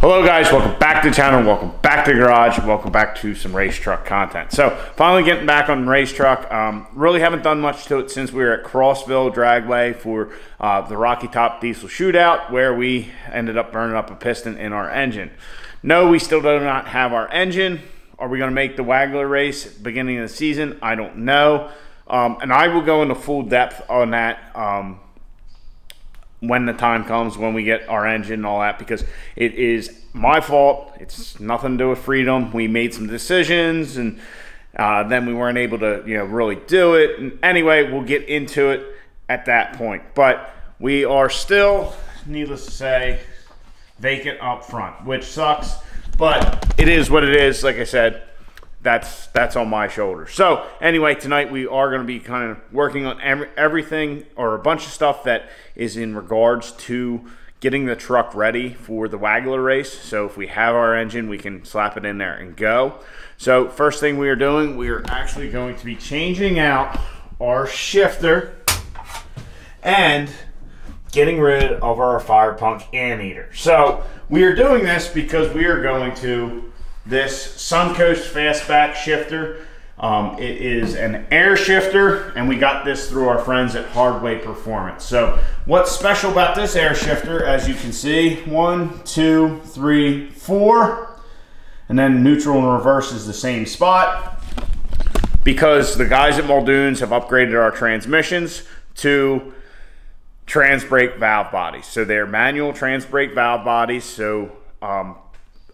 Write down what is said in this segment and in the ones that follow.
Hello guys, welcome back to the channel, welcome back to the garage, welcome back to some race truck content. So finally getting back on race truck, um, really haven't done much to it since we were at Crossville Dragway for uh, the Rocky Top Diesel Shootout where we ended up burning up a piston in our engine. No, we still do not have our engine. Are we going to make the Wagler race beginning of the season? I don't know. Um, and I will go into full depth on that um, when the time comes when we get our engine and all that because it is my fault. It's nothing to do with freedom. We made some decisions and uh, then we weren't able to you know really do it. And anyway, we'll get into it at that point. But we are still, needless to say, vacant up front, which sucks. But it is what it is. Like I said, that's that's on my shoulders. So anyway, tonight we are going to be kind of working on every, everything or a bunch of stuff that is in regards to getting the truck ready for the Wagler race. So if we have our engine, we can slap it in there and go. So first thing we are doing, we are actually going to be changing out our shifter and getting rid of our fire punk anteater. So we are doing this because we are going to this Suncoast Fastback shifter. Um, it is an air shifter, and we got this through our friends at Hardway Performance. So what's special about this air shifter, as you can see, one, two, three, four, and then neutral and reverse is the same spot because the guys at Muldoon's have upgraded our transmissions to trans brake valve bodies. So they're manual trans brake valve bodies. So um,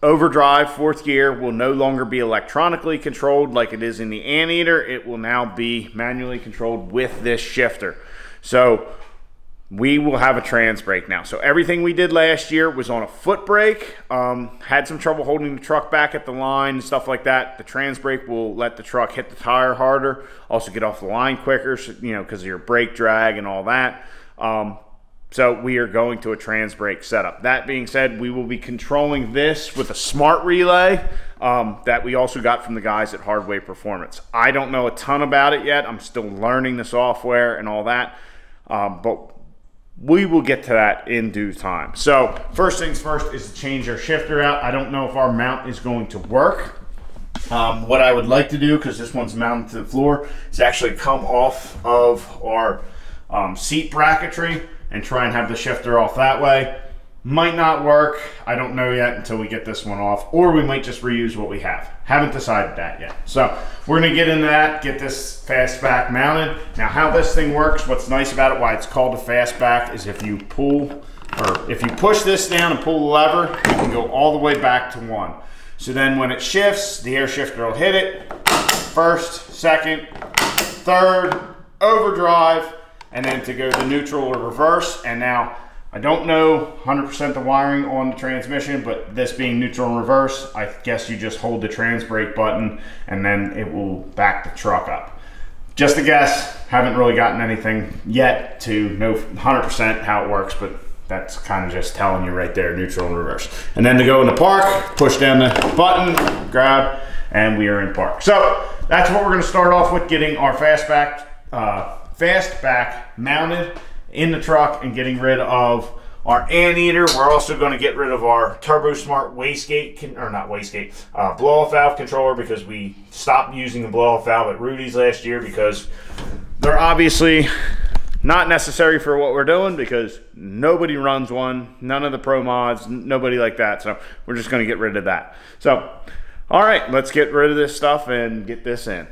Overdrive fourth gear will no longer be electronically controlled like it is in the Anteater. It will now be manually controlled with this shifter. So we will have a trans brake now. So everything we did last year was on a foot brake. Um, had some trouble holding the truck back at the line and stuff like that. The trans brake will let the truck hit the tire harder, also get off the line quicker, you know, because of your brake drag and all that. Um, so we are going to a trans brake setup. That being said, we will be controlling this with a smart relay um, that we also got from the guys at Hardway Performance. I don't know a ton about it yet. I'm still learning the software and all that. Um, but we will get to that in due time. So first things first is to change our shifter out. I don't know if our mount is going to work. Um, what I would like to do, because this one's mounted to the floor, is actually come off of our um, seat bracketry and try and have the shifter off that way. Might not work. I don't know yet until we get this one off, or we might just reuse what we have. Haven't decided that yet. So we're gonna get into that, get this fastback mounted. Now how this thing works, what's nice about it, why it's called a fastback, is if you pull, or if you push this down and pull the lever, you can go all the way back to one. So then when it shifts, the air shifter will hit it, first, second, third, overdrive, and then to go to neutral or reverse. And now I don't know 100% the wiring on the transmission, but this being neutral and reverse, I guess you just hold the trans brake button and then it will back the truck up. Just a guess, haven't really gotten anything yet to know 100% how it works, but that's kind of just telling you right there, neutral and reverse. And then to go in the park, push down the button, grab, and we are in park. So that's what we're gonna start off with, getting our fastback uh, fastback mounted in the truck and getting rid of our anteater. We're also going to get rid of our Turbosmart wastegate, or not wastegate, uh, blow-off valve controller because we stopped using the blow-off valve at Rudy's last year because they're obviously not necessary for what we're doing because nobody runs one, none of the pro mods, nobody like that. So we're just going to get rid of that. So, all right, let's get rid of this stuff and get this in.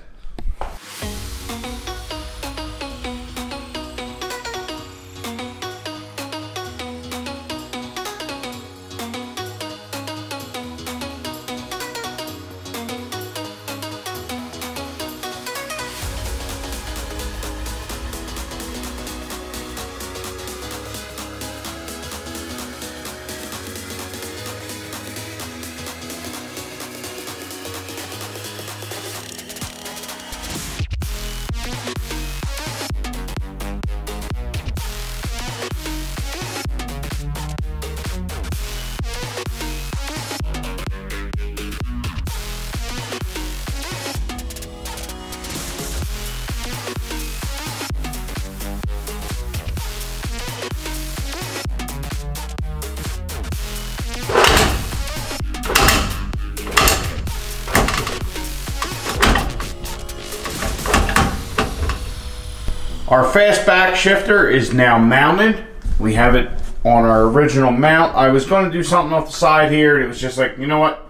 Our fastback shifter is now mounted. We have it on our original mount. I was going to do something off the side here. and It was just like, you know what?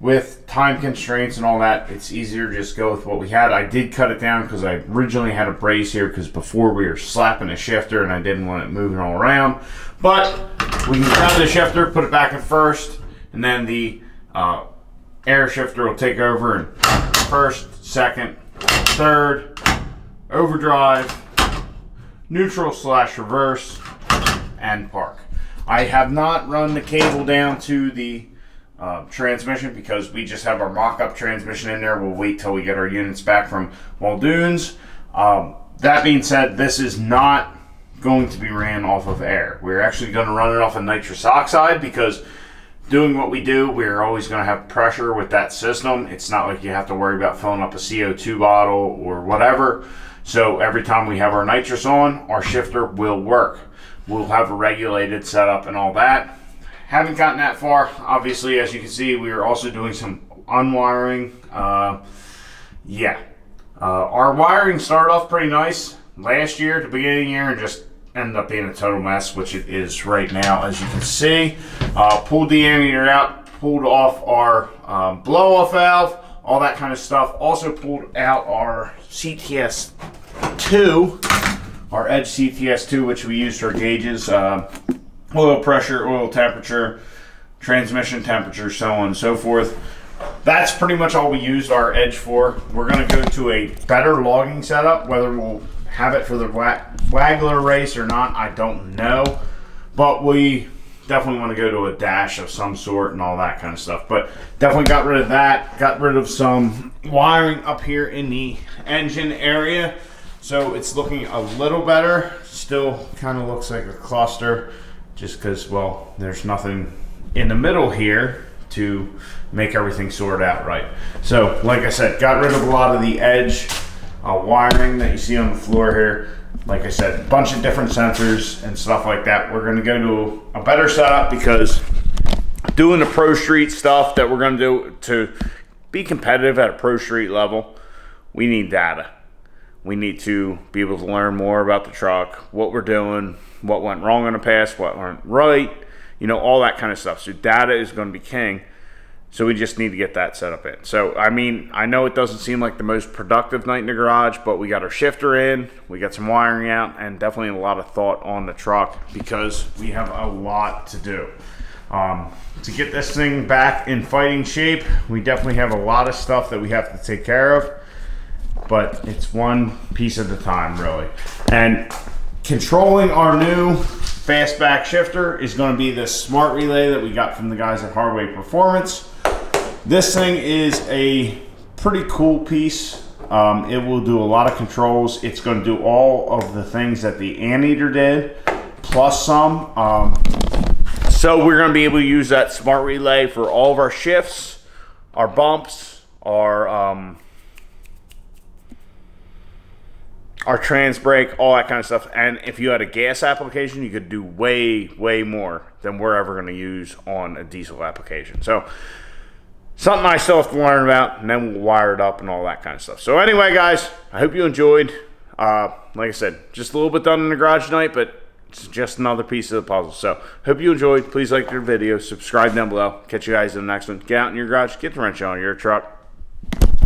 With time constraints and all that, it's easier to just go with what we had. I did cut it down because I originally had a brace here because before we were slapping the shifter and I didn't want it moving all around. But we can grab the shifter, put it back in first, and then the uh, air shifter will take over in first, second, third, overdrive, neutral slash reverse, and park. I have not run the cable down to the uh, transmission because we just have our mock-up transmission in there. We'll wait till we get our units back from Muldoon's. Um, that being said, this is not going to be ran off of air. We're actually going to run it off of nitrous oxide because doing what we do, we're always going to have pressure with that system. It's not like you have to worry about filling up a CO2 bottle or whatever. So every time we have our nitrous on, our shifter will work. We'll have a regulated setup and all that. Haven't gotten that far. Obviously, as you can see, we are also doing some unwiring. Uh, yeah. Uh, our wiring started off pretty nice last year at the beginning of the year and just ended up being a total mess, which it is right now, as you can see. Uh, pulled the ammeter out, pulled off our um, blow-off valve, all that kind of stuff. Also pulled out our CTS 2, our Edge CTS 2, which we use for gauges, uh, oil pressure, oil temperature, transmission temperature, so on and so forth. That's pretty much all we used our Edge for. We're going to go to a better logging setup, whether we'll have it for the Wagler race or not, I don't know. But we definitely want to go to a dash of some sort and all that kind of stuff. But definitely got rid of that. Got rid of some wiring up here in the engine area. So it's looking a little better. Still kind of looks like a cluster just because, well, there's nothing in the middle here to make everything sort out right. So, like I said, got rid of a lot of the edge uh, wiring that you see on the floor here. Like I said, a bunch of different sensors and stuff like that. We're gonna go to a better setup because doing the Pro Street stuff that we're gonna do to be competitive at a Pro Street level, we need data. We need to be able to learn more about the truck, what we're doing, what went wrong in the past, what went right, you know, all that kind of stuff. So data is going to be king. So we just need to get that set up in. So, I mean, I know it doesn't seem like the most productive night in the garage, but we got our shifter in, we got some wiring out, and definitely a lot of thought on the truck because we have a lot to do. Um, to get this thing back in fighting shape, we definitely have a lot of stuff that we have to take care of, but it's one piece at a time, really. And controlling our new fastback shifter is going to be this smart relay that we got from the guys at Hardway Performance. This thing is a pretty cool piece. Um, it will do a lot of controls. It's going to do all of the things that the Anteater did, plus some. Um, so we're going to be able to use that smart relay for all of our shifts, our bumps, our um, our trans brake, all that kind of stuff. And if you had a gas application, you could do way, way more than we're ever going to use on a diesel application. So something I still have to learn about, and then we'll wire it up and all that kind of stuff. So anyway, guys, I hope you enjoyed. Uh, like I said, just a little bit done in the garage tonight, but it's just another piece of the puzzle. So hope you enjoyed. Please like your video, subscribe down below. Catch you guys in the next one. Get out in your garage, get the wrench on your truck.